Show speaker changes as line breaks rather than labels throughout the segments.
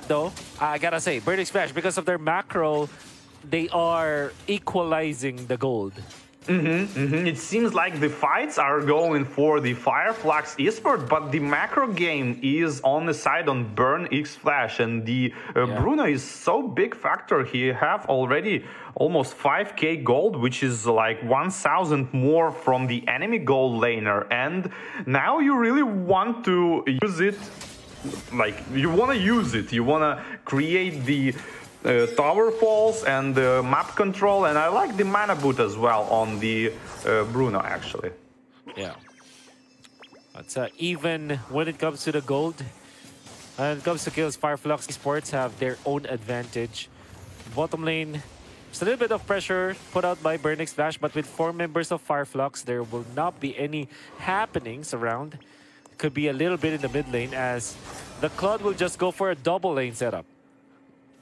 Though, I gotta say, Burning Splash, because of their macro, they are equalizing the gold.
Mm-hmm, mm-hmm. It seems like the fights are going for the Fireflux esport, but the macro game is on the side on Burn X Flash, and the uh, yeah. Bruno is so big factor. He have already almost 5k gold, which is like 1,000 more from the enemy gold laner, and now you really want to use it like you want to use it. You want to create the uh, tower falls and the map control and i like the mana boot as well on the uh, bruno actually.
Yeah. But uh, even when it comes to the gold when it comes to kills fireflux sports have their own advantage. Bottom lane it's a little bit of pressure put out by Burning Splash, but with four members of Fireflux, there will not be any happenings around could be a little bit in the mid lane as the Claude will just go for a double lane setup.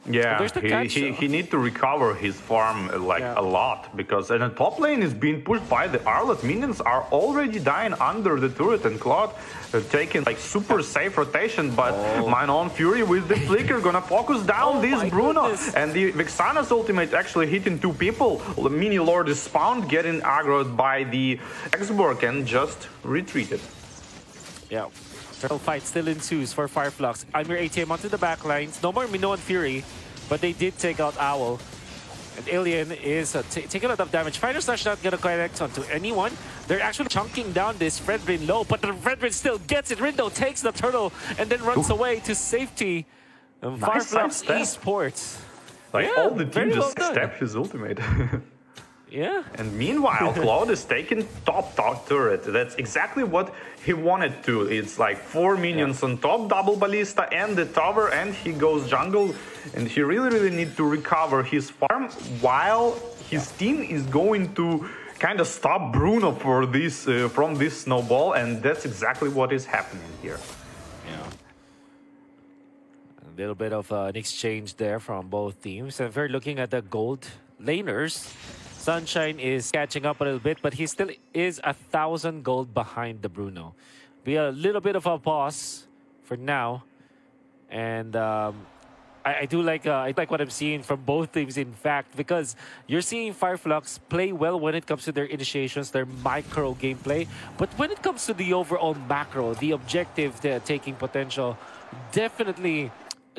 Yeah, he, catch, he, he need to recover his farm uh, like yeah. a lot because and the top lane is being pushed by the Arlott. Minions are already dying under the turret and Claude uh, taking like super safe rotation, but oh. my own Fury with the flicker gonna focus down oh this Bruno goodness. and the Vexana's ultimate actually hitting two people. The mini Lord is spawned, getting aggroed by the X.Borg and just retreated.
Yeah. Turtle fight still ensues for Fireflux. I'm your ATM onto the back lines. No more Minoan Fury, but they did take out Owl. And Alien is uh, taking a lot of damage. Fighter Slash not gonna connect onto anyone. They're actually chunking down this Fredrinn low, but the Fredrinn still gets it. Rindo takes the turtle and then runs Ooh. away to safety. Um, nice Fireflux Esports.
Like yeah, all the team just well his ultimate.
Yeah.
And meanwhile, Claude is taking top top turret. That's exactly what he wanted to. It's like four minions yeah. on top, double ballista and the tower, and he goes jungle. And he really, really need to recover his farm while his yeah. team is going to kind of stop Bruno for this uh, from this snowball, and that's exactly what is happening here.
Yeah. A little bit of uh, an exchange there from both teams. And if we're looking at the gold laners, Sunshine is catching up a little bit, but he still is a thousand gold behind the Bruno. Be a little bit of a pause for now, and um, I, I, do like uh, I like what I'm seeing from both teams. In fact, because you're seeing Fireflux play well when it comes to their initiations, their micro gameplay, but when it comes to the overall macro, the objective, the taking potential, definitely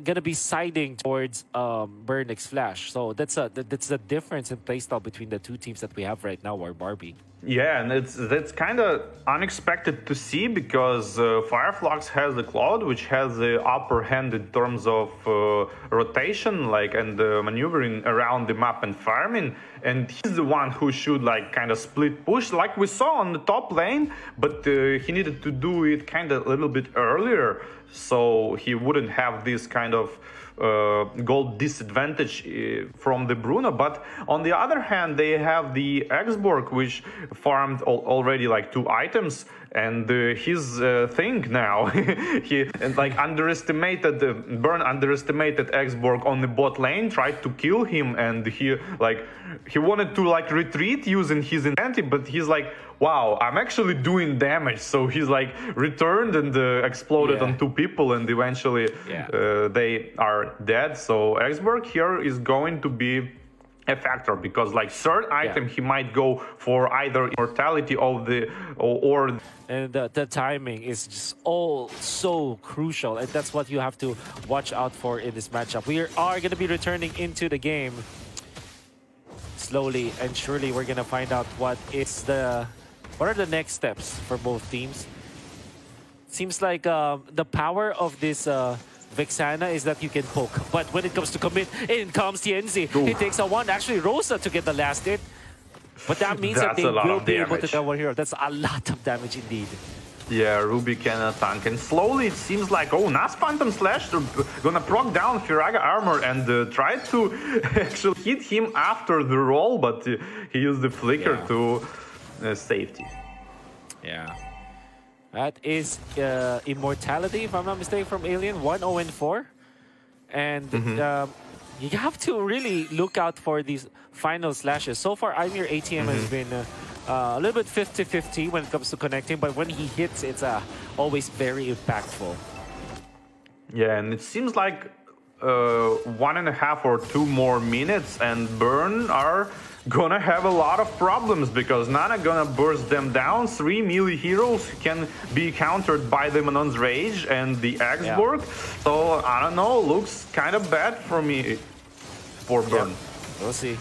gonna be siding towards um, Burn X Flash. So that's a that's the difference in playstyle between the two teams that we have right now, or Barbie.
Yeah, and it's that's kind of unexpected to see because uh, Fireflux has the Claude, which has the upper hand in terms of uh, rotation, like and uh, maneuvering around the map and farming. And he's the one who should like kind of split push, like we saw on the top lane. But uh, he needed to do it kind of a little bit earlier, so he wouldn't have this kind of uh, gold disadvantage uh, from the Bruno. But on the other hand, they have the X.Borg, which farmed al already like two items and uh, his uh, thing now he and, like underestimated uh, burn underestimated X.Borg on the bot lane tried to kill him and he like he wanted to like retreat using his incentive but he's like wow i'm actually doing damage so he's like returned and uh, exploded yeah. on two people and eventually yeah. Uh, they are dead so X.Borg here is going to be a factor because like third item yeah. he might go for either immortality of the or, or
and the, the, timing is just all so crucial and that's what you have to watch out for in this matchup we are, are going to be returning into the game slowly and surely we're gonna find out what is the what are the next steps for both teams. Seems like uh, the power of this uh, Vexana is that you can poke, but when it comes to commit, in comes TNZ. He takes a one. Actually, Rosa to get the last hit, but that means that they will
of
be able to
damage.
get one hero. That's a lot of damage indeed.
Yeah, Ruby can tank. And slowly it seems like, oh, Nas Phantom Slash they're gonna proc down Firaga armor and uh, try to actually hit him after the roll, but uh, he used the flicker
Yeah.
to uh, safety.
Yeah. That is uh, Immortality, if I'm not mistaken, from Alien. 1 0 4. And um, you have to really look out for these final slashes. So far, I'm your ATM has been uh, uh, a little bit 50 50 when it comes to connecting, but when he hits, it's uh, always very impactful.
Yeah, and it seems like uh, one and a half or two more minutes, and Burn are gonna have a lot of problems because Nana gonna burst them down. Three melee heroes can be countered by the Manon's Rage and the X.Borg. So I don't know, looks kind of bad for me for Burn.
We'll see.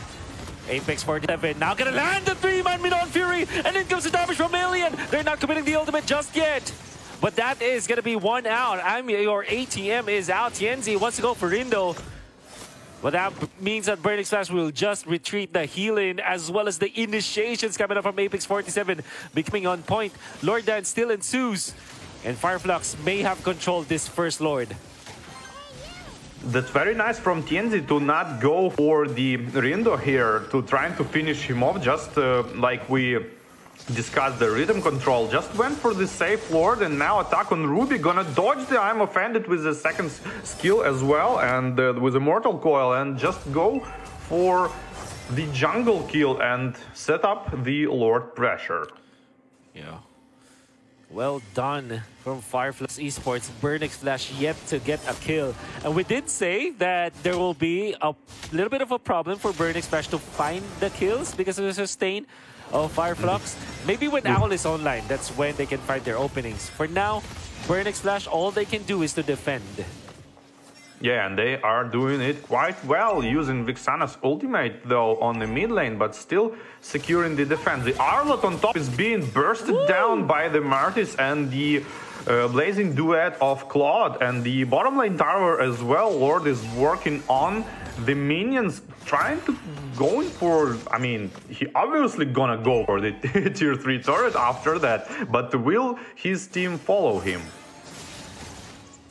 Apex 47 now gonna land the three-man Minoan Fury, and in comes the damage from Alien. They're not committing the ultimate just yet. But that is gonna be one out. I'm your ATM is out. Tienzi wants to go for Indo. But that means that Burning Slash will just retreat the healing as well as the initiations coming up from Apex 47 becoming on point. Lord Dan still ensues. And Fireflux may have controlled this first Lord.
That's very nice from Tienzi to not go for the Rindo here, to trying to finish him off, just uh, like we discussed the rhythm control. Just went for the safe lord and now attack on Ruby. Gonna dodge the I'm offended with the second skill as well and uh, with a mortal coil and just go for the jungle kill and set up the lord pressure.
Yeah. Well done from Fireflux Esports. Burn X Flash yet to get a kill. And we did say that there will be a little bit of a problem for Burn X Flash to find the kills because of the sustain of Fireflux. Maybe when Owl is online, that's when they can find their openings. For now, Burn X Flash, all they can do is to defend.
Yeah, and they are doing it quite well, using Vexana's ultimate though on the mid lane, but still securing the defense. The Arlott on top is being bursted down by the Martis and the uh, blazing duet of Claude, and the bottom lane tower as well. Lord is working on the minions, trying to going for. I mean, he obviously gonna go for the tier three turret after that, but will his team follow him?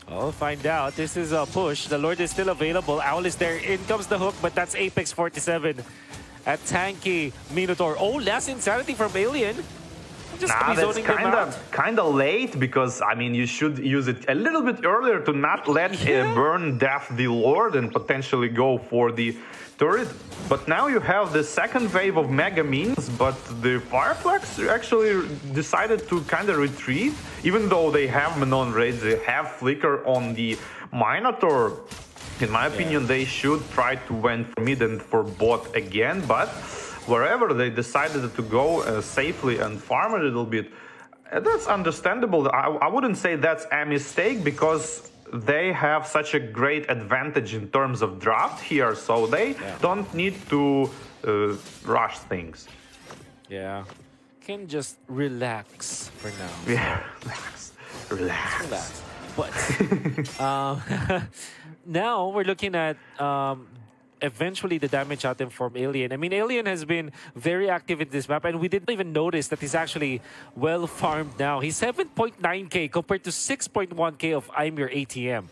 I'll find out. This is a push. The Lord is still available. Owl is there. In comes the hook, but that's Apex 47 A tanky Minotaur. Oh, last insanity from Alien. Just
Nah, that's kind of kind of late because I mean you should use it a little bit earlier to not let
Yeah.
uh, burn death the lord and potentially go for the turret. But now you have the second wave of mega means, but the Fireflux actually decided to kind of retreat, even though they have Manon raids, they have flicker on the Minotaur. In my opinion, they should try to went for mid and for bot again, but wherever they decided to go uh, safely and farm a little bit, uh, that's understandable. I, I wouldn't say that's a mistake because they have such a great advantage in terms of draft here, so they
Yeah.
don't need to uh, rush things.
Yeah. Can just relax for now.
Yeah, relax, relax.
Relax. But um, now we're looking at um, eventually the damage item from Alien. I mean, Alien has been very active in this map, and we didn't even notice that he's actually well farmed now. He's 7.9k compared to 6.1k of I'm Your ATM.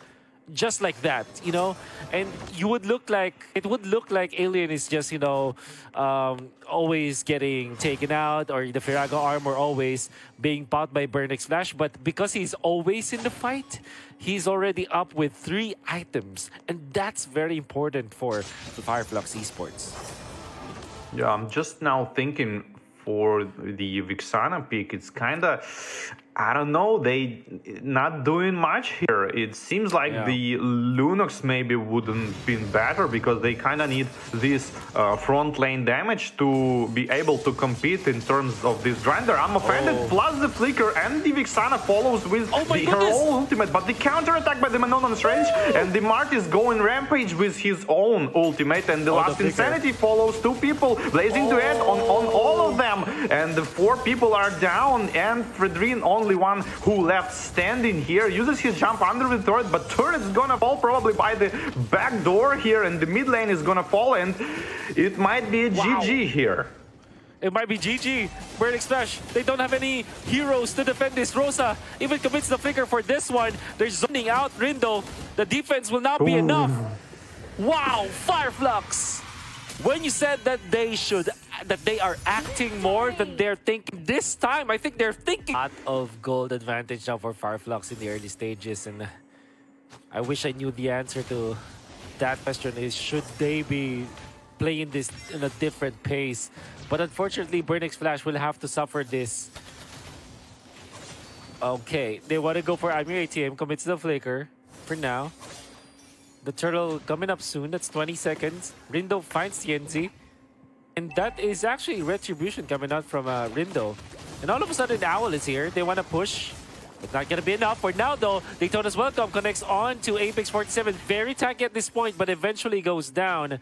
Just like that, you know, and you would look like it would look like Alien is just you know um, always getting taken out, or the Firaga armor always being popped by Burn X Flash. But because he's always in the fight, he's already up with three items, and that's very important for the Fireflux Esports.
Yeah, I'm just now thinking for the Vexana pick, it's kind of. I don't know. They not doing much here. It seems like
Yeah.
the Lunox maybe wouldn't been better because they kind of need this uh, front lane damage to be able to compete in terms of this grinder. I'm offended.
Oh.
Plus the flicker and the Vexana follows with
Oh my
the, her
goodness.
own ultimate, but the counter attack by the Manon on range and the Mart is going rampage with his own ultimate and the
Oh, the
last
flicker.
insanity follows two people blazing to head on, on all of them and the four people are down and Fredrinn only one who left standing here uses his jump under the turret but turret's gonna fall probably by the back door here and the mid lane is gonna fall and it might be a
Wow.
GG here.
It might be GG. Burning Splash. They don't have any heroes to defend this. Rosa even commits the flicker for this one. They're zoning out Rindo. The defense will not be
Ooh.
enough. Wow, Fireflux. When you said that they should, that they are acting more than they're thinking this time, I think they're thinking. A lot of gold advantage now for Fireflux in the early stages, and uh, I wish I knew the answer to that question. Is should they be playing this in a different pace? But unfortunately, Burn X Flash will have to suffer this. Okay, they want to go for Amir ATM, commits the flicker for now. The turtle coming up soon, that's 20 seconds. Rindo finds TNZ. And that is actually retribution coming out from uh, Rindo. And all of a sudden, Owl is here. They want to push. It's not going to be enough. For now, though, Daytona's Welcome connects on to Apex 47. Very tanky at this point, but eventually goes down.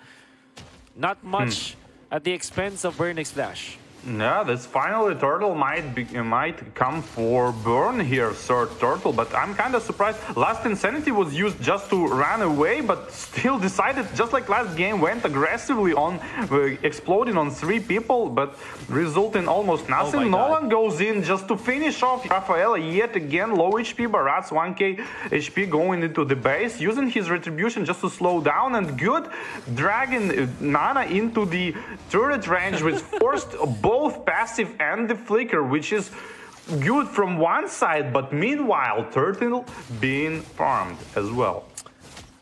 Not much at the expense of Burn X Flash.
Yeah, this finally turtle might be, might come for burn here, third turtle, but I'm kind of surprised. Last insanity was used just to run away, but still decided, just like last game, went aggressively on uh, exploding on three people, but resulting almost nothing.
Oh God.
Nolan goes in just to finish off Rafaela yet again, low HP, Barats 1k HP going into the base, using his retribution just to slow down, and good dragging uh, Nana into the turret range, which forced both passive and the flicker, which is good from one side, but meanwhile, Turtle being farmed as well.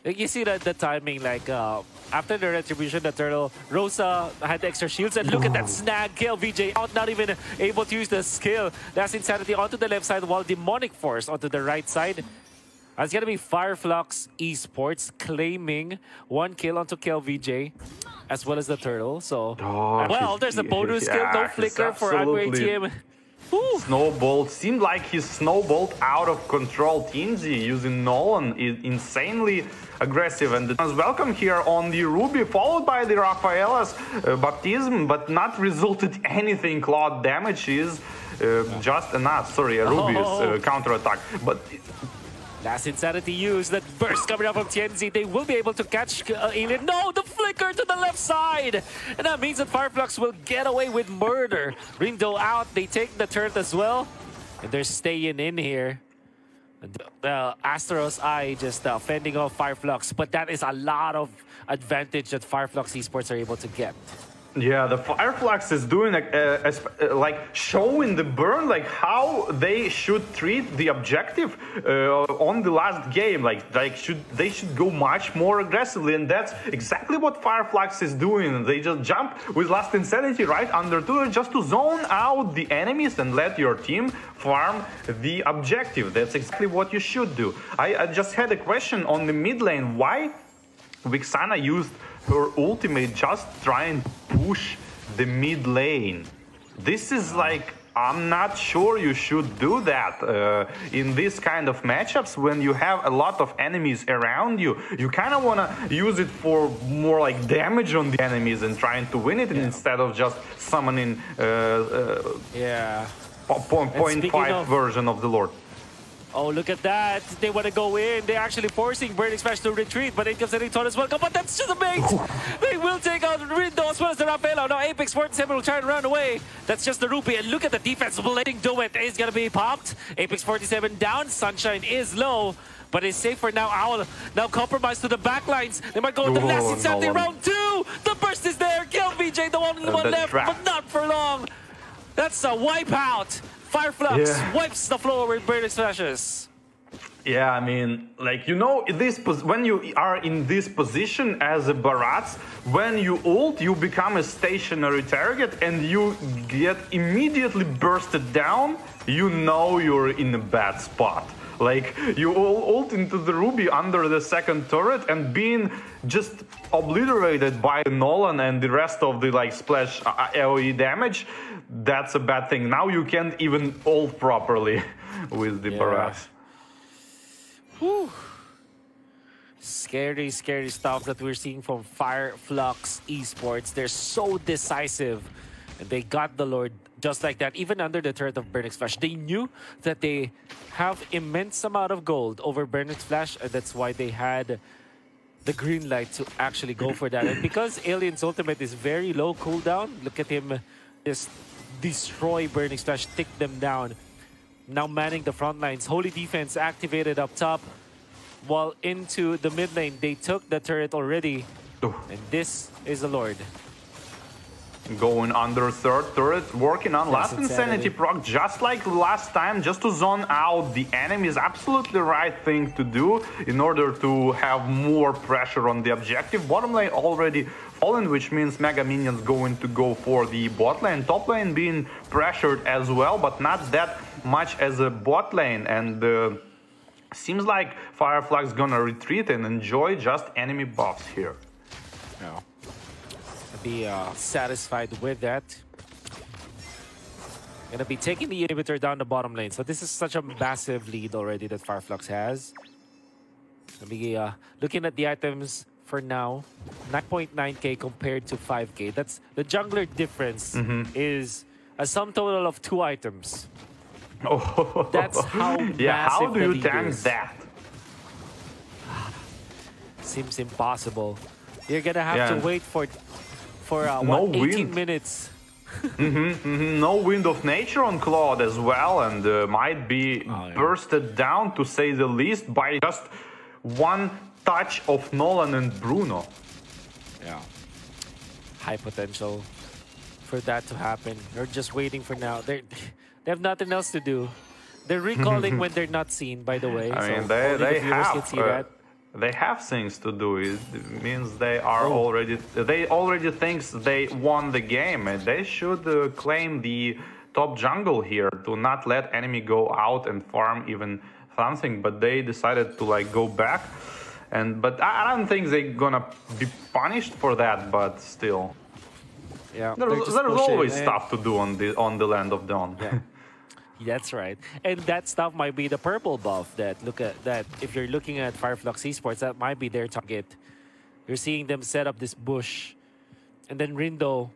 You see that the timing, like, uh, after the retribution, the turtle, Rosa had extra shields, and look at that snag kill. VJ out, not even able to use the skill. That's Insanity onto the left side, while Demonic Force onto the right side. It's gonna be Fireflux Esports claiming one kill onto kill VJ, as well as the turtle. So,
Oh,
well, there's a bonus
yeah,
kill, no flicker for Agro
absolutely-
ATM. Woo.
Snowball seemed like he snowballed out of control. Teamzy using Nolan is insanely aggressive and the welcome here on the Ruby, followed by the Rafaela's uh, baptism, but not resulted anything. Claude damage is uh, just enough. Sorry, a Ruby's
Oh.
uh, counter attack, but
Last Insanity used, that burst coming out from TNZ. They will be able to catch uh, Alien. No, the flicker to the left side! And that means that Fireflux will get away with murder. Rindo out, they take the turret as well. And they're staying in here. And, uh, Asteros Eye just uh, fending off Fireflux. But that is a lot of advantage that Fireflux Esports are able to get.
Yeah, the Fireflux is doing like, uh, uh, like showing the burn, like how they should treat the objective uh, on the last game. Like, like should they should go much more aggressively, and that's exactly what Fireflux is doing. They just jump with Last Insanity right under to just to zone out the enemies and let your team farm the objective. That's exactly what you should do. I, I just had a question on the mid lane. Why Vexana used her ultimate just try and push the mid lane. This is like I'm not sure you should do that uh, in this kind of matchups when you have a lot of enemies around you. You kind of want to use it for more like damage on the enemies and trying to win it instead of just summoning uh, uh,
Yeah.
po- po- point
speaking
five
of-
version of the Lord.
Oh, look at that. They want to go in. They're actually forcing Burning Smash to retreat, but in comes Torres welcome. But that's just a bait. they will take out Rindo as well as the Rafaela. Now Apex 47 will try and run away. That's just the Rupee. And look at the defense letting do it. It's going to be popped. Apex 47 down. Sunshine is low. But it's safe for now. Owl now compromised to the backlines. They might go with the last insanity round two. The burst is there. Kill VJ, the only
Uh,
one left,
trap.
but not for long. That's a wipeout. Fireflux
Yeah.
wipes the floor with Burning Smashes.
Yeah, I mean, like you know, this when you are in this position as a Barats, when you ult, you become a stationary target and you get immediately bursted down. You know you're in a bad spot. Like you all ult into the Ruby under the second turret and being just obliterated by Nolan and the rest of the like splash uh, uh, AOE damage. That's a bad thing. Now you can't even ult properly with the yeah. Barats.
Whew. Scary, scary stuff that we're seeing from Fireflux Esports. They're so decisive. And they got the Lord just like that, even under the turret of Burn X Flash. They knew that they have immense amount of gold over Burn X Flash, and that's why they had the green light to actually go for that. And because Alien's ultimate is very low cooldown, look at him just destroy Burn X Flash, take them down now manning the front lines. Holy Defense activated up top. While into the mid lane, they took the turret already. And this is the Lord.
Going under third turret, working on last insanity. insanity proc, just like last time, just to zone out the enemy is absolutely the right thing to do in order to have more pressure on the objective. Bottom lane already fallen, which means Mega Minions going to go for the bot lane. Top lane being pressured as well, but not that much as a bot lane. And uh, seems like Fireflux gonna retreat and enjoy just enemy buffs here.
Yeah be uh, satisfied with that. Gonna be taking the inhibitor down the bottom lane. So this is such a massive lead already that Fireflux has. Gonna be uh, looking at the items for now. 9.9k compared to 5k. That's the jungler difference mm -hmm. is a sum total of two items. Oh, that's how yeah. How do you tank that? Seems impossible. You're gonna have yeah. to wait for for uh, no what, 18 wind. minutes.
mm -hmm, mm -hmm. No wind of nature on Claude as well, and uh, might be oh, yeah. bursted down to say the least by just one touch of Nolan and Bruno.
Yeah, high potential for that to happen. They're just waiting for now. They they have nothing else to do. They're recalling when they're not seen. By the way,
I so mean they they have. Uh, they have things to do. It means they are oh. already they already thinks they won the game, and they should uh, claim the top jungle here to not let enemy go out and farm even something. But they decided to like go back, and but I don't think they're gonna be punished for that. But still,
yeah,
there's, there's always stuff to do on the on the land of dawn.
Yeah. That's right. And that stuff might be the purple buff that look at that if you're looking at Fireflux Esports, that might be their target. You're seeing them set up this bush. And then Rindo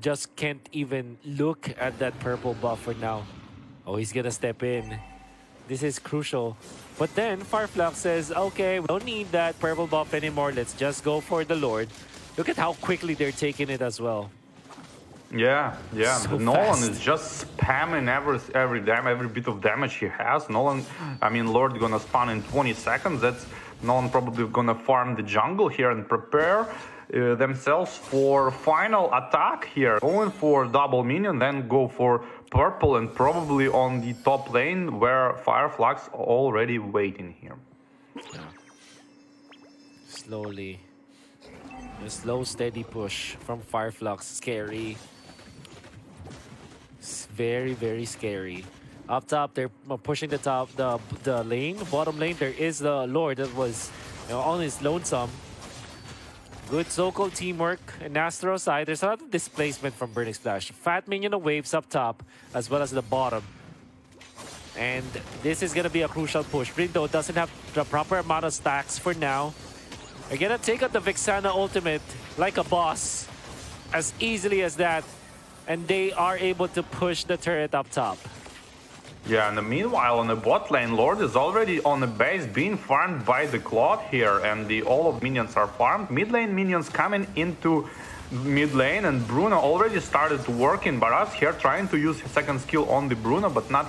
just can't even look at that purple buff for now. Oh, he's gonna step in. This is crucial. But then Fireflux says, okay, we don't need that purple buff anymore. Let's just go for the Lord. Look at how quickly they're taking it as well.
Yeah, yeah. So Nolan fast. is just spamming every every dam every bit of damage he has. Nolan, I mean, Lord gonna spawn in 20 seconds. That's Nolan probably gonna farm the jungle here and prepare uh, themselves for final attack here. Going for double minion, then go for purple and probably on the top lane where Fireflux already waiting here. Yeah.
Slowly. A slow, steady push from Fireflux. Scary very, very scary. Up top, they're uh, pushing the top, the the lane. Bottom lane, there is the Lord that was you know, on his lonesome. Good so-called teamwork. And Astro side, there's a lot of displacement from Burning Splash. Fat minion of waves up top, as well as the bottom. And this is going to be a crucial push. Rindo doesn't have the proper amount of stacks for now. They're going to take out the Vexana ultimate like a boss. As easily as that and they are able to push the turret up top.
Yeah, and the meanwhile on the bot lane, Lord is already on the base being farmed by the Claude here, and the all of minions are farmed. Mid lane minions coming into mid lane, and Bruno already started to work in Barats here, trying to use his second skill on the Bruno, but not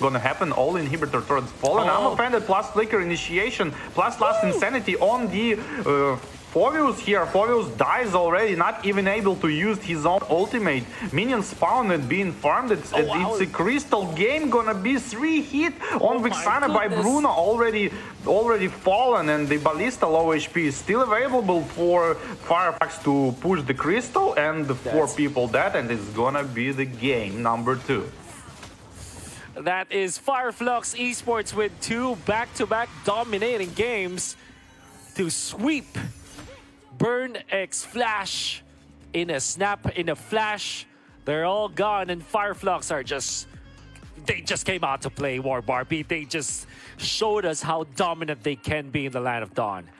gonna happen. All inhibitor turrets fallen. Oh. I'm offended, plus flicker initiation, plus last Woo! insanity on the uh, Phoveus here, Phoveus dies already, not even able to use his own ultimate. Minions spawned and being farmed. It's,
Oh, wow.
it's a crystal game, gonna be three hit oh on
Oh
Vexana by. Bruno already already fallen and the Ballista low HP is still available for Fireflux to push the crystal and the four people dead and it's gonna be the game number two.
That is Fireflux Esports with two back-to-back dominating games to sweep Burn X Flash in a snap, in a flash. They're all gone, and Fireflux are just. They just came out to play War Barbie. They just showed us how dominant they can be in the Land of Dawn.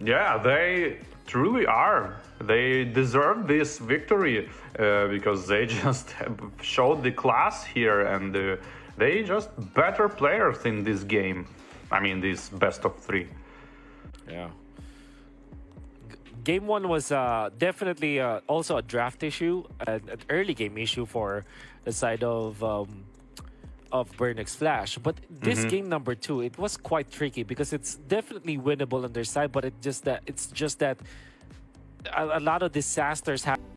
Yeah, they truly are. They deserve this victory uh, because they just showed the class here and uh, they just better players in this game. I mean, this best of three.
Yeah. Game one was uh, definitely uh, also a draft issue, an, an early game issue for the side of um, of Burn X Flash. But this game number two, it was quite tricky because it's definitely winnable on their side, but it just that it's just that a, a lot of disasters happen